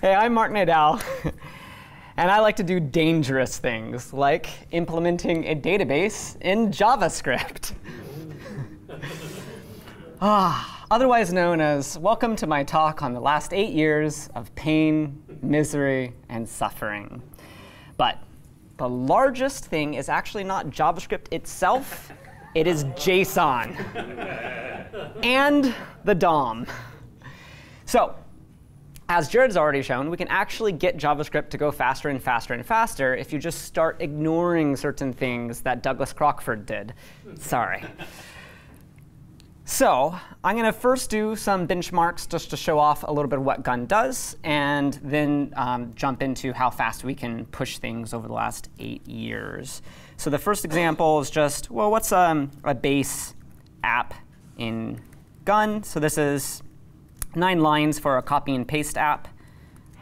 Hey, I'm Mark Nadal, and I like to do dangerous things, like implementing a database in JavaScript. ah, otherwise known as Welcome to my talk on the last eight years of pain, misery, and suffering. But the largest thing is actually not JavaScript itself, it is JSON and the DOM. So as Jared's already shown, we can actually get JavaScript to go faster and faster and faster if you just start ignoring certain things that Douglas Crockford did. Sorry. So I'm going to first do some benchmarks just to show off a little bit of what Gun does, and then um, jump into how fast we can push things over the last eight years. So the first example is just, well, what's um, a base app in Gun? So this is nine lines for a copy and paste app.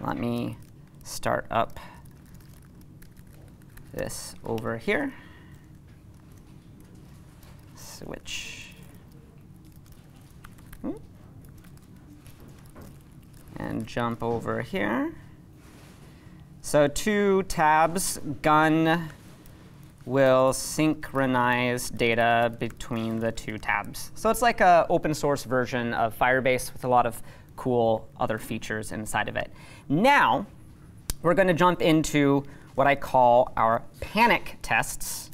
Let me start up this over here. Switch hmm. and jump over here. So two tabs, gun will synchronize data between the two tabs. So it's like an open source version of Firebase with a lot of cool other features inside of it. Now, we're going to jump into what I call our panic tests,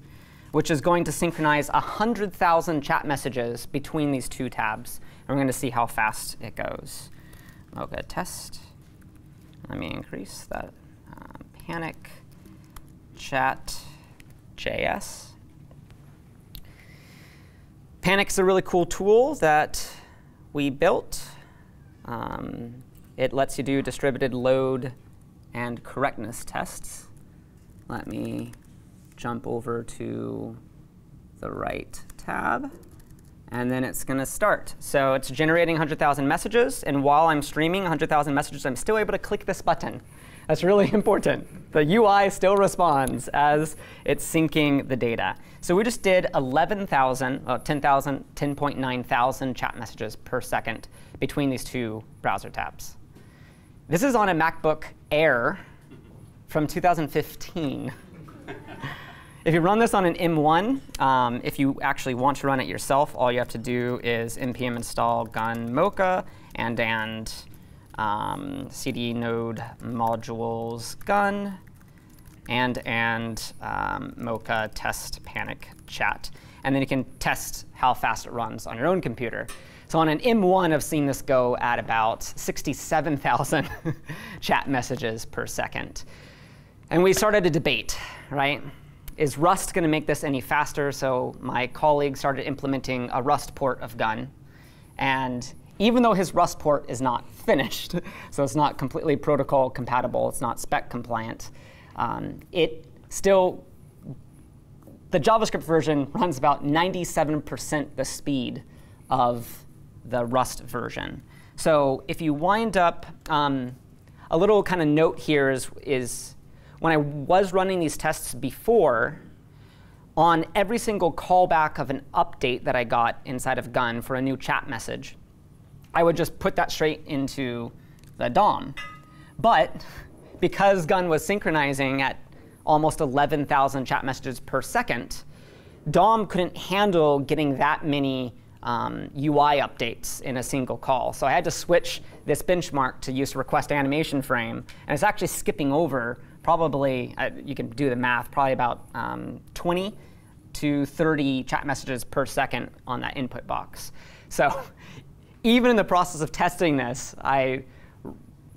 which is going to synchronize 100,000 chat messages between these two tabs. And we're going to see how fast it goes. Mocha test. Let me increase that um, panic chat JS. Panic's a really cool tool that we built. Um, it lets you do distributed load and correctness tests. Let me jump over to the right tab and then it's going to start. So it's generating 100,000 messages, and while I'm streaming 100,000 messages, I'm still able to click this button. That's really important. The UI still responds as it's syncing the data. So we just did 11,000, uh, 10,000, 10.9 thousand chat messages per second between these two browser tabs. This is on a MacBook Air from 2015. If you run this on an M1, um, if you actually want to run it yourself, all you have to do is npm install gun mocha and and um, cd node modules gun and and um, mocha test panic chat. And then you can test how fast it runs on your own computer. So on an M1, I've seen this go at about 67,000 chat messages per second. And we started a debate, right? is Rust going to make this any faster? So my colleague started implementing a Rust port of Gun. And even though his Rust port is not finished, so it's not completely protocol compatible, it's not spec compliant, um, it still, the JavaScript version runs about 97% the speed of the Rust version. So if you wind up, um, a little kind of note here is, is when I was running these tests before, on every single callback of an update that I got inside of Gun for a new chat message, I would just put that straight into the DOM. But because Gun was synchronizing at almost 11,000 chat messages per second, DOM couldn't handle getting that many um, UI updates in a single call. So I had to switch this benchmark to use request animation frame. And it's actually skipping over probably, uh, you can do the math, probably about um, 20 to 30 chat messages per second on that input box. So even in the process of testing this, I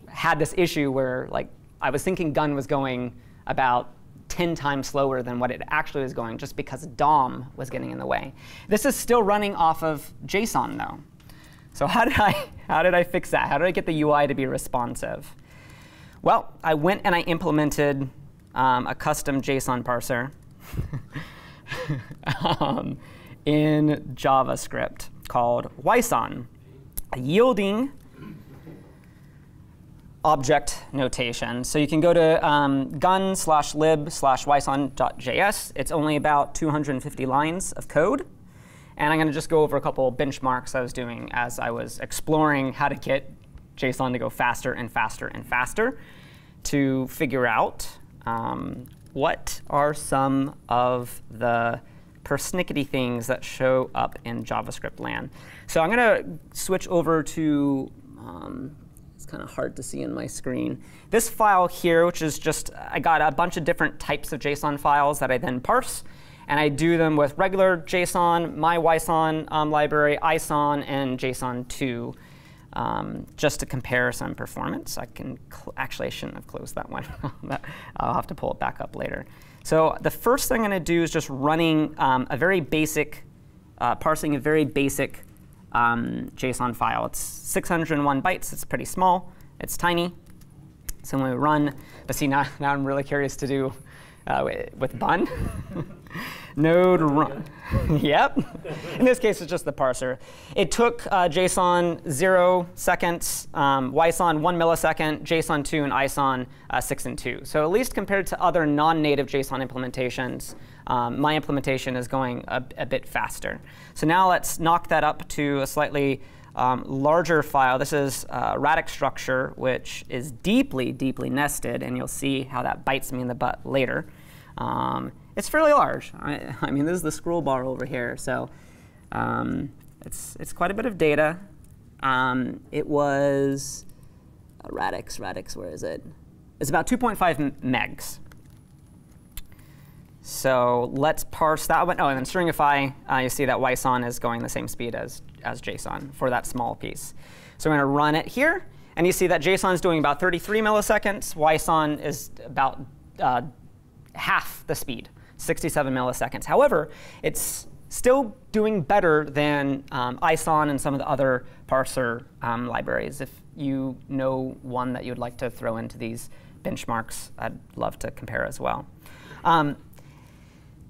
had this issue where like I was thinking Gun was going about 10 times slower than what it actually was going just because DOM was getting in the way. This is still running off of JSON, though. So how did I, how did I fix that? How did I get the UI to be responsive? Well, I went and I implemented um, a custom JSON parser um, in JavaScript called YSON, a yielding object notation. So you can go to um, gun slash lib slash yson.js. It's only about 250 lines of code. And I'm going to just go over a couple benchmarks I was doing as I was exploring how to get JSON to go faster and faster and faster to figure out um, what are some of the persnickety things that show up in JavaScript land. So I'm going to switch over to, um, it's kind of hard to see in my screen. This file here, which is just, I got a bunch of different types of JSON files that I then parse. And I do them with regular JSON, my YSON um, library, ISON, and JSON2 um, just to compare some performance. I can actually I shouldn't have closed that one. I'll have to pull it back up later. So the first thing I'm going to do is just running um, a very basic, uh, parsing a very basic um, JSON file. It's 601 bytes. It's pretty small. It's tiny. So when we run, but see now, now I'm really curious to do uh, with bun. node run. yep. In this case, it's just the parser. It took uh, JSON 0 seconds, um, YSON 1 millisecond, JSON 2, and ISON uh, 6 and 2. So at least compared to other non-native JSON implementations, um, my implementation is going a, a, bit faster. So now let's knock that up to a slightly um, larger file. This is uh, radix structure, which is deeply, deeply nested. And you'll see how that bites me in the butt later. Um, it's fairly large. I, I, mean, this is the scroll bar over here. So um, it's, it's quite a bit of data. Um, it was uh, radix, radix, where is it? It's about 2.5 megs. So let's parse that one. Oh, and then stringify, uh, you see that YSON is going the same speed as, as JSON for that small piece. So we're going to run it here. And you see that JSON is doing about 33 milliseconds. YSON is about uh, half the speed. 67 milliseconds. However, it's still doing better than um, ISON and some of the other parser um, libraries. If you know one that you'd like to throw into these benchmarks, I'd love to compare as well. Um,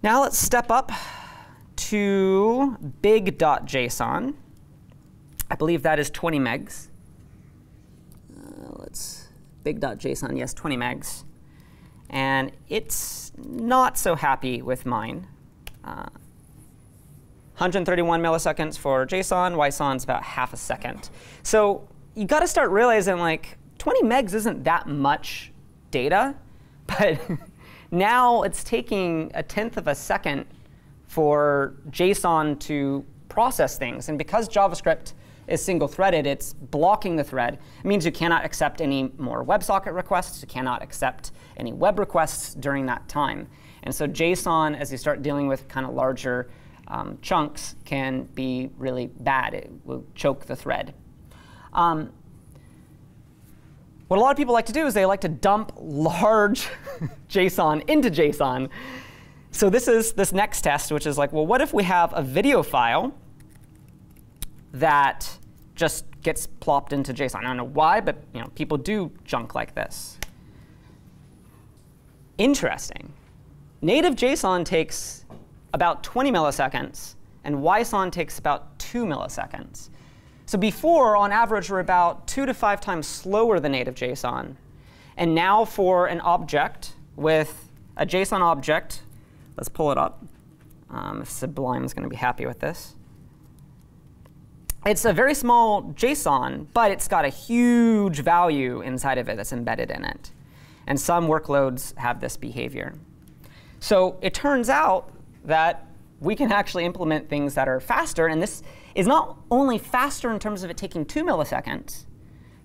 now let's step up to big.json. I believe that is 20 megs. Uh, let's big.json, yes, 20 megs. And it's not so happy with mine. Uh, 131 milliseconds for JSON. YSON's about half a second. So you got to start realizing like 20 megs isn't that much data, but now it's taking a tenth of a second for JSON to process things. And because JavaScript is single-threaded, it's blocking the thread. It means you cannot accept any more WebSocket requests. You cannot accept any web requests during that time. And so JSON, as you start dealing with kind of larger um, chunks, can be really bad. It will choke the thread. Um, what a lot of people like to do is they like to dump large JSON into JSON. So this is this next test, which is like, well, what if we have a video file that just gets plopped into JSON. I don't know why, but you know, people do junk like this. Interesting. Native JSON takes about 20 milliseconds, and YSON takes about 2 milliseconds. So before, on average, we're about two to five times slower than native JSON. And now for an object with a JSON object, let's pull it up. Um, Sublime is going to be happy with this. It's a very small JSON, but it's got a huge value inside of it that's embedded in it. And some workloads have this behavior. So it turns out that we can actually implement things that are faster. And this is not only faster in terms of it taking 2 milliseconds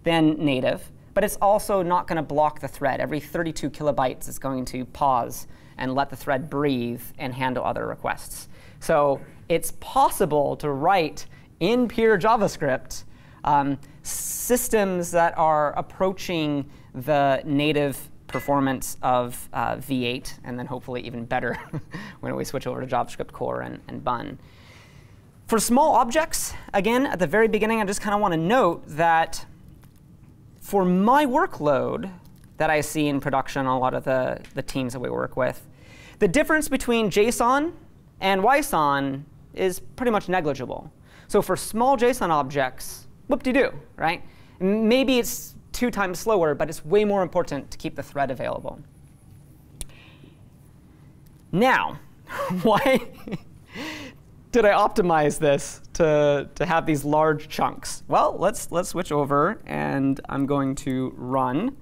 than native, but it's also not going to block the thread. Every 32 kilobytes is going to pause and let the thread breathe and handle other requests. So it's possible to write in pure JavaScript um, systems that are approaching the native performance of uh, V8, and then hopefully even better when we switch over to JavaScript core and, and Bun. For small objects, again, at the very beginning, I just kind of want to note that for my workload that I see in production on a lot of the, the teams that we work with, the difference between JSON and YSON is pretty much negligible. So for small JSON objects, whoop-de-doo, right? Maybe it's two times slower, but it's way more important to keep the thread available. Now, why? did I optimize this to, to have these large chunks? Well, let's, let's switch over, and I'm going to run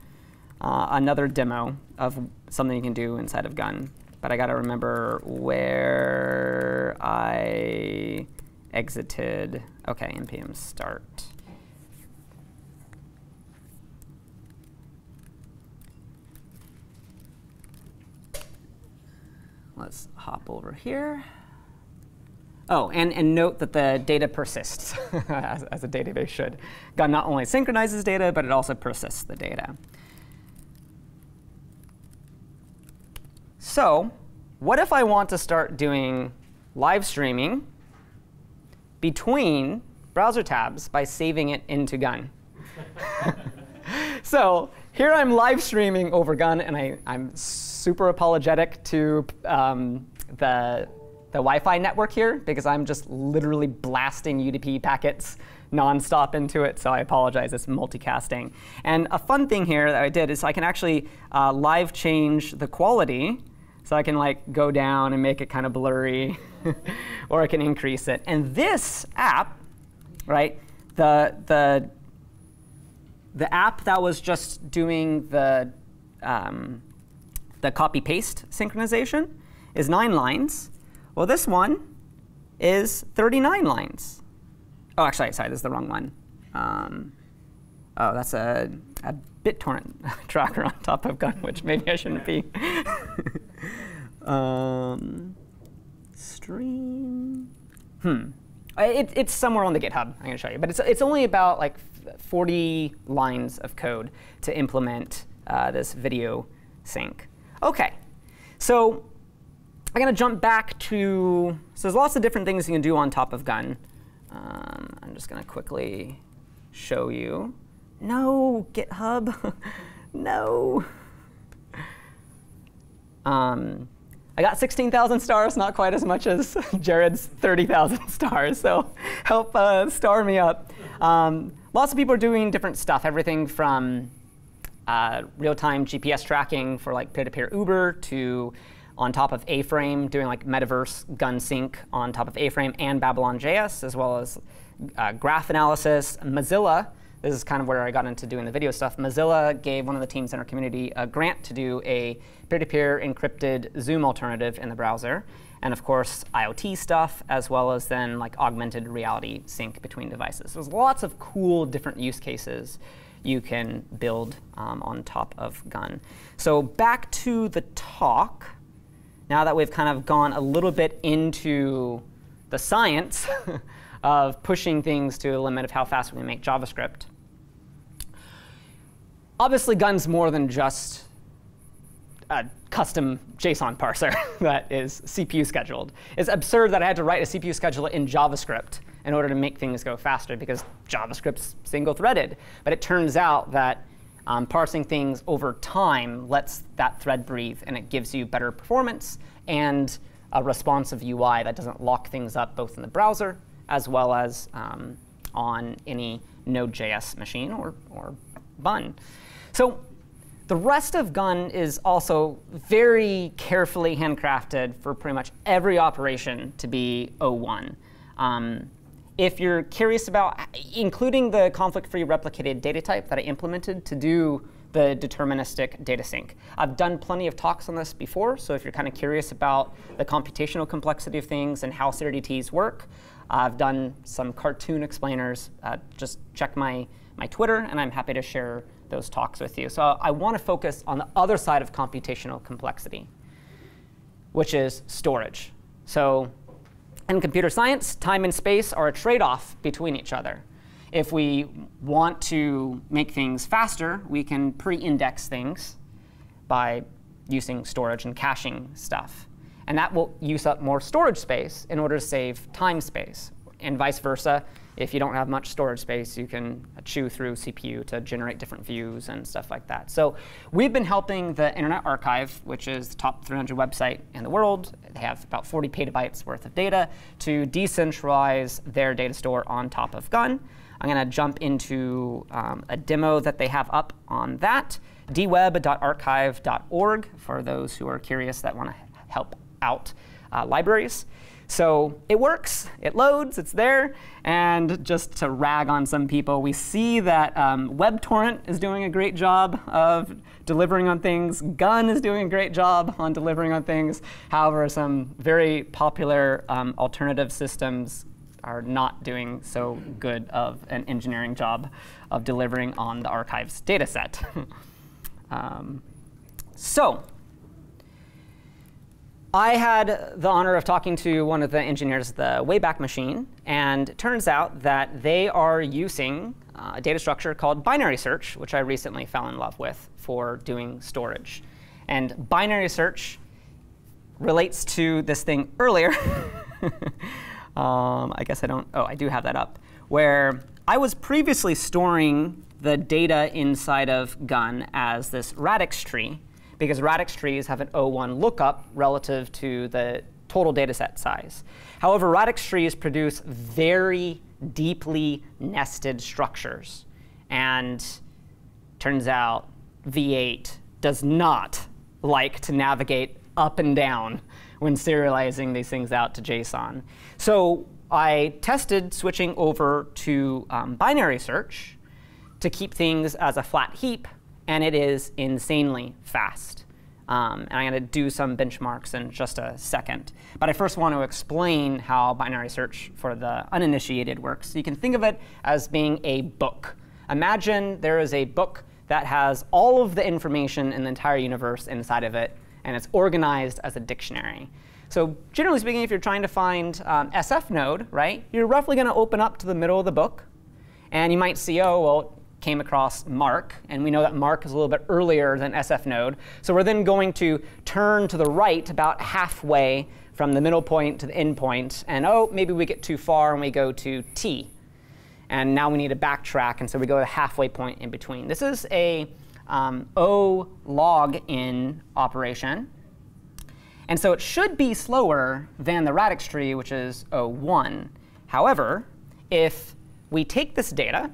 uh, another demo of something you can do inside of Gun. But I got to remember where I exited. OK, npm start. Let's hop over here. Oh, and, and note that the data persists, as, as a database should. Gun not only synchronizes data, but it also persists the data. So what if I want to start doing live streaming between browser tabs by saving it into Gun? so here I'm live streaming over Gun, and I, am super apologetic to um, the the Wi-Fi network here because I'm just literally blasting UDP packets nonstop into it, so I apologize. It's multicasting. And a fun thing here that I did is I can actually uh, live change the quality. So I can like go down and make it kind of blurry, or I can increase it. And this app, right, the, the, the app that was just doing the, um, the copy-paste synchronization is nine lines. Well, this one is 39 lines. Oh, actually, sorry, this is the wrong one. Um, oh, that's a, a BitTorrent tracker on top of Gun, which maybe I shouldn't be. um, stream. Hmm. It, it's somewhere on the GitHub. I'm going to show you. But it's, it's only about like 40 lines of code to implement uh, this video sync. OK. So I'm going to jump back to, so there's lots of different things you can do on top of Gun. Um, I'm just going to quickly show you. No, GitHub. no. Um, I got 16,000 stars, not quite as much as Jared's 30,000 stars, so help uh, star me up. Um, lots of people are doing different stuff, everything from uh, real-time GPS tracking for like peer-to-peer -peer Uber to on top of A-Frame, doing like metaverse gun sync on top of A-Frame and Babylon.js, as well as uh, graph analysis. Mozilla, this is kind of where I got into doing the video stuff. Mozilla gave one of the teams in our community a grant to do a peer-to-peer -peer encrypted Zoom alternative in the browser. And of course, IoT stuff, as well as then like augmented reality sync between devices. There's lots of cool different use cases you can build um, on top of Gun. So back to the talk now that we've kind of gone a little bit into the science of pushing things to the limit of how fast we make JavaScript, obviously Gun's more than just a custom JSON parser that is CPU scheduled. It's absurd that I had to write a CPU scheduler in JavaScript in order to make things go faster because JavaScript's single-threaded. But it turns out that um, parsing things over time lets that thread breathe, and it gives you better performance and a responsive UI that doesn't lock things up both in the browser as well as um, on any Node.js machine or, or Bun. So the rest of Gun is also very carefully handcrafted for pretty much every operation to be O1. Um, if you're curious about including the conflict-free replicated data type that I implemented to do the deterministic data sync. I've done plenty of talks on this before, so if you're kind of curious about the computational complexity of things and how CRDTs work, I've done some cartoon explainers. Uh, just check my, my Twitter, and I'm happy to share those talks with you. So I want to focus on the other side of computational complexity, which is storage. So in computer science, time and space are a trade-off between each other. If we want to make things faster, we can pre-index things by using storage and caching stuff. And that will use up more storage space in order to save time space. And vice versa, if you don't have much storage space, you can chew through CPU to generate different views and stuff like that. So we've been helping the Internet Archive, which is the top 300 website in the world. They have about 40 petabytes worth of data to decentralize their data store on top of Gun. I'm going to jump into um, a demo that they have up on that, dweb.archive.org, for those who are curious that want to help out uh, libraries. So it works, it loads, it's there. And just to rag on some people, we see that um, WebTorrent is doing a great job of delivering on things. Gun is doing a great job on delivering on things. However, some very popular um, alternative systems are not doing so good of an engineering job of delivering on the archives data set. um, so I had the honor of talking to one of the engineers at the Wayback Machine, and turns out that they are using uh, a data structure called binary search, which I recently fell in love with for doing storage. And binary search relates to this thing earlier. um, I guess I don't, oh, I do have that up, where I was previously storing the data inside of Gun as this radix tree because radix trees have an O1 lookup relative to the total data set size. However, radix trees produce very deeply nested structures. And turns out V8 does not like to navigate up and down when serializing these things out to JSON. So I tested switching over to um, binary search to keep things as a flat heap and it is insanely fast. Um, and I'm going to do some benchmarks in just a second. But I first want to explain how binary search for the uninitiated works. You can think of it as being a book. Imagine there is a book that has all of the information in the entire universe inside of it, and it's organized as a dictionary. So generally speaking, if you're trying to find um, SF node, right, you're roughly going to open up to the middle of the book, and you might see, oh, well, came across Mark, and we know that Mark is a little bit earlier than SF node. So we're then going to turn to the right about halfway from the middle point to the end point, and oh, maybe we get too far and we go to T. And now we need to backtrack, and so we go to the halfway point in between. This is a um, O log n operation. And so it should be slower than the radix tree, which is O1. However, if we take this data,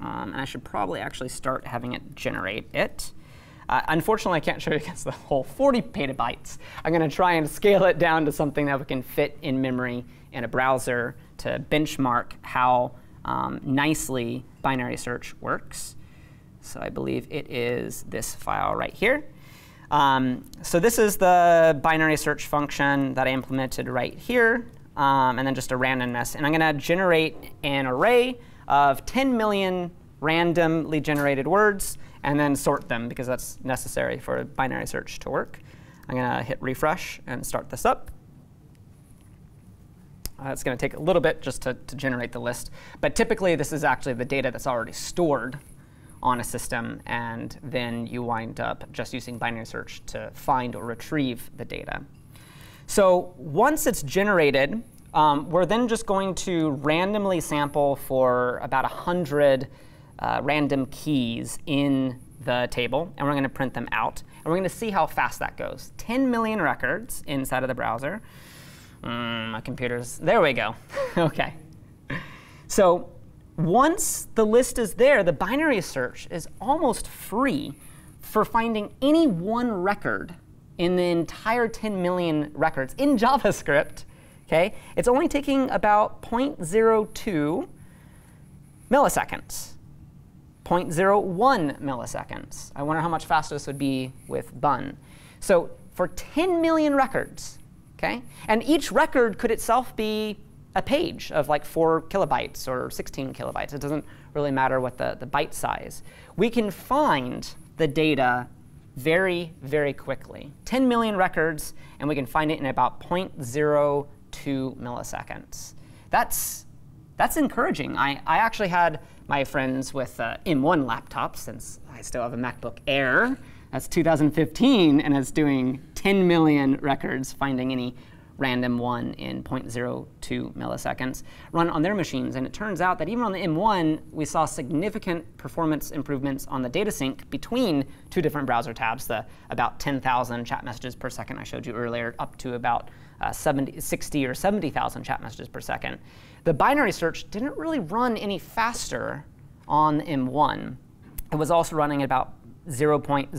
um, and I should probably actually start having it generate it. Uh, unfortunately, I can't show you against the whole 40 petabytes. I'm going to try and scale it down to something that we can fit in memory in a browser to benchmark how um, nicely binary search works. So I believe it is this file right here. Um, so this is the binary search function that I implemented right here, um, and then just a randomness. And I'm going to generate an array of 10 million randomly generated words and then sort them because that's necessary for binary search to work. I'm going to hit refresh and start this up. Uh, it's going to take a little bit just to, to generate the list. But typically, this is actually the data that's already stored on a system, and then you wind up just using binary search to find or retrieve the data. So once it's generated, um, we're then just going to randomly sample for about 100 uh, random keys in the table, and we're going to print them out. And we're going to see how fast that goes. 10 million records inside of the browser. Mm, my computer's, there we go. OK. So once the list is there, the binary search is almost free for finding any one record in the entire 10 million records in JavaScript Okay? It's only taking about 0.02 milliseconds. 0.01 milliseconds. I wonder how much faster this would be with Bun. So for 10 million records, okay? And each record could itself be a page of like 4 kilobytes or 16 kilobytes. It doesn't really matter what the, the byte size. We can find the data very, very quickly. 10 million records, and we can find it in about 0.02 two milliseconds. That's, that's encouraging. I, I actually had my friends with uh, M1 laptops, since I still have a MacBook Air. That's 2015, and it's doing 10 million records, finding any random one in 0.02 milliseconds, run on their machines. And it turns out that even on the M1, we saw significant performance improvements on the data sync between two different browser tabs, the about 10,000 chat messages per second I showed you earlier, up to about uh, 70, 60 or 70,000 chat messages per second. The binary search didn't really run any faster on M1. It was also running at about 0.01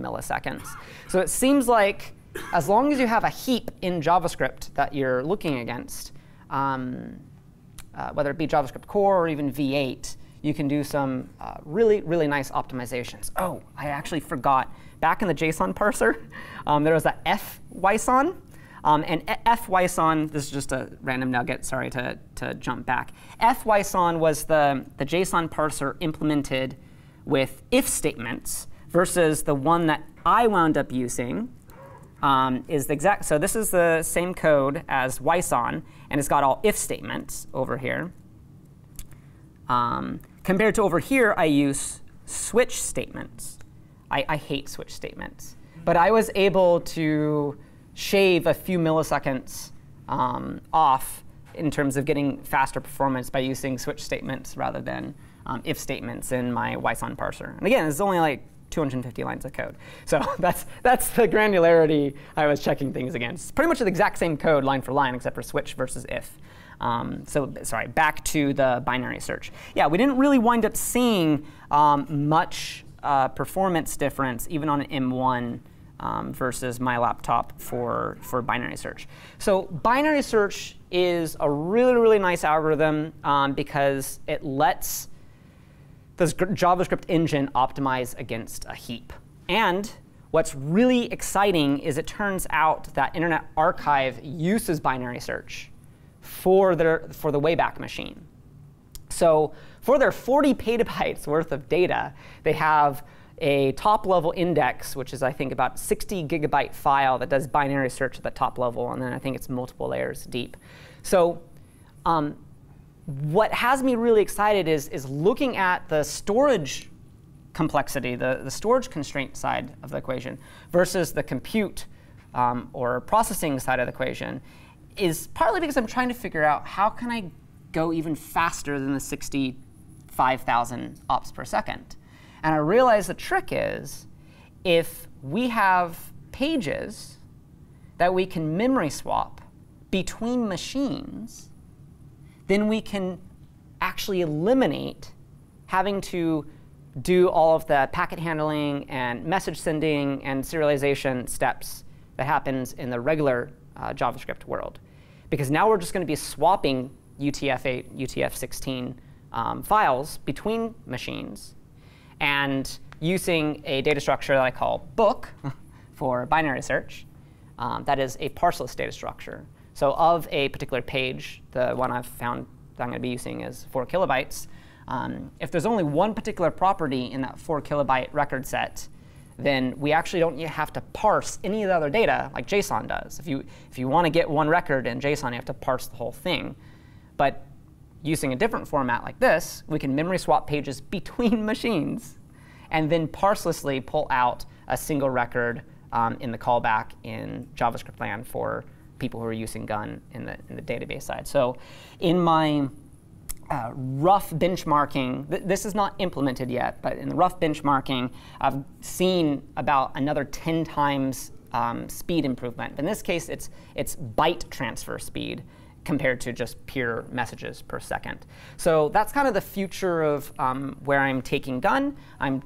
milliseconds. So it seems like as long as you have a heap in JavaScript that you're looking against, um, uh, whether it be JavaScript core or even V8, you can do some uh, really, really nice optimizations. Oh, I actually forgot. Back in the JSON parser, um, there was a fYSON. Um, and fYSON, this is just a random nugget, sorry to, to jump back. F fYSON was the, the JSON parser implemented with if statements versus the one that I wound up using um, is the exact, so this is the same code as YSON, and it's got all if statements over here. Um, compared to over here, I use switch statements. I, I hate switch statements. But I was able to shave a few milliseconds um, off in terms of getting faster performance by using switch statements rather than um, if statements in my YSON parser. And again, it's only like 250 lines of code. So that's, that's the granularity I was checking things against. Pretty much the exact same code line for line except for switch versus if. Um, so sorry, back to the binary search. Yeah, we didn't really wind up seeing um, much uh, performance difference even on an M1 um, versus my laptop for, for binary search. So binary search is a really, really nice algorithm um, because it lets does JavaScript engine optimize against a heap? And what's really exciting is it turns out that Internet Archive uses binary search for, their, for the Wayback Machine. So for their 40 petabytes worth of data, they have a top level index, which is I think about 60 gigabyte file that does binary search at the top level, and then I think it's multiple layers deep. So um, what has me really excited is, is looking at the storage complexity, the, the storage constraint side of the equation, versus the compute um, or processing side of the equation, is partly because I'm trying to figure out how can I go even faster than the 65,000 ops per second. And I realize the trick is if we have pages that we can memory swap between machines, then we can actually eliminate having to do all of the packet handling and message sending and serialization steps that happens in the regular uh, JavaScript world. Because now we're just going to be swapping UTF-8, UTF-16 um, files between machines and using a data structure that I call book for binary search. Um, that is a parseless data structure. So of a particular page, the one I've found that I'm going to be using is 4 kilobytes. Um, if there's only one particular property in that 4 kilobyte record set, then we actually don't have to parse any of the other data like JSON does. If you, if you want to get one record in JSON, you have to parse the whole thing. But using a different format like this, we can memory swap pages between machines and then parselessly pull out a single record um, in the callback in JavaScript land for people who are using Gun in the, in the database side. So in my uh, rough benchmarking, th this is not implemented yet, but in the rough benchmarking, I've seen about another 10 times um, speed improvement. In this case, it's, it's byte transfer speed compared to just pure messages per second. So that's kind of the future of um, where I'm taking Gun. I'm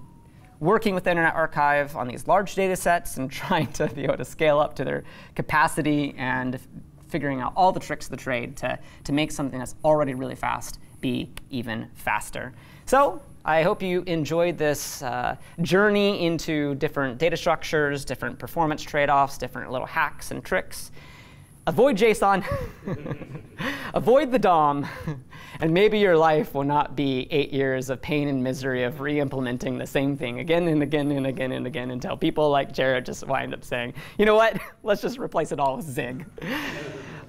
working with the Internet Archive on these large data sets and trying to be able to scale up to their capacity and figuring out all the tricks of the trade to, to make something that's already really fast be even faster. So I hope you enjoyed this uh, journey into different data structures, different performance trade-offs, different little hacks and tricks avoid JSON, avoid the DOM, and maybe your life will not be eight years of pain and misery of re-implementing the same thing again and again and again and again until people like Jared just wind up saying, you know what, let's just replace it all with Zig.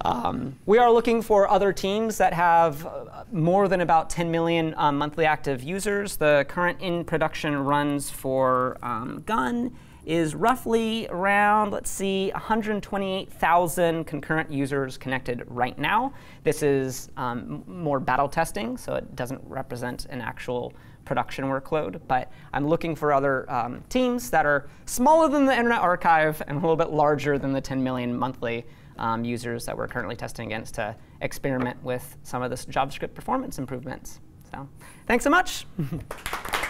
Um, we are looking for other teams that have uh, more than about 10 million um, monthly active users. The current in production runs for um, Gun is roughly around, let's see, 128,000 concurrent users connected right now. This is um, more battle testing, so it doesn't represent an actual production workload. But I'm looking for other um, teams that are smaller than the Internet Archive and a little bit larger than the 10 million monthly um, users that we're currently testing against to experiment with some of this JavaScript performance improvements. So thanks so much.